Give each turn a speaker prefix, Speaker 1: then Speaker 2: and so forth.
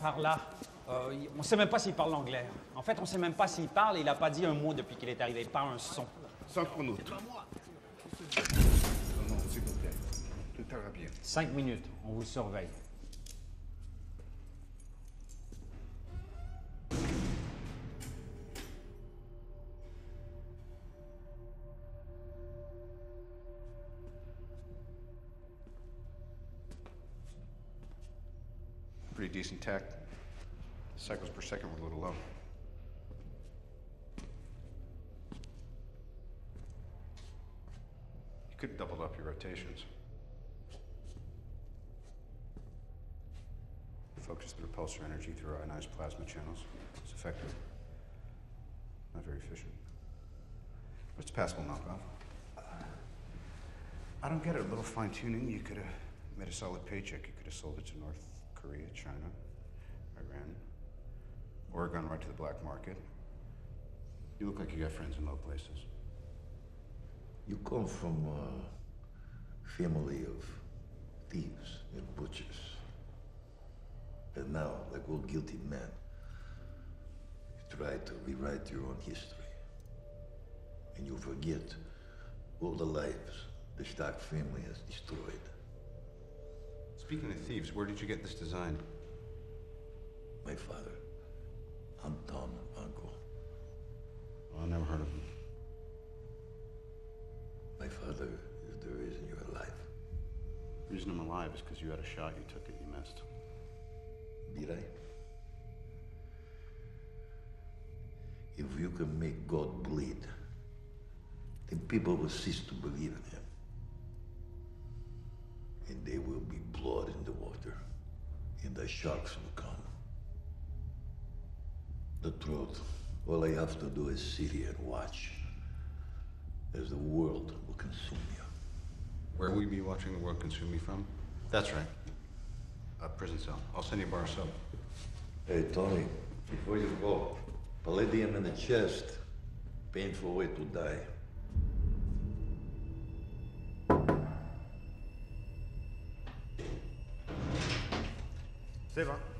Speaker 1: par là. Euh, on sait même pas s'il parle anglais. En fait, on sait même pas s'il parle. Il a pas dit un mot depuis qu'il est arrivé. Pas un son.
Speaker 2: Sans chrono. Non, non, s'il vous plaît. Tout ira bien.
Speaker 1: Cinq minutes. On vous surveille.
Speaker 2: Pretty decent tech. Cycles per second were a little low. You could have doubled up your rotations. Focus the repulsor energy through ionized plasma channels. It's effective. Not very efficient. But it's a passable knockoff. I don't get it. A little fine tuning, you could have made a solid paycheck. You could have sold it to North Korea, China, Iran, or gone right to the black market. You look like you got friends in low places.
Speaker 3: You come from a family of thieves and butchers. And now, like all guilty men, you try to rewrite your own history. And you forget all the lives the Stark family has destroyed.
Speaker 2: Speaking of thieves, where did you get this design?
Speaker 3: My father, Anton Vanko.
Speaker 2: Well, I never heard of him.
Speaker 3: My father is the reason you're alive.
Speaker 2: The reason I'm alive is because you had a shot, you took it, you missed.
Speaker 3: Did I? If you can make God bleed, then people will cease to believe in him. And there will be blood in the water, and the sharks will come. The truth, all I have to do is sit here and watch as the world will consume you.
Speaker 2: Where will you be watching the world consume me from? That's right. A prison cell. I'll send you a bar soap.
Speaker 3: Hey, Tony, before you go, palladium in the chest. Painful way to die.
Speaker 4: C'est.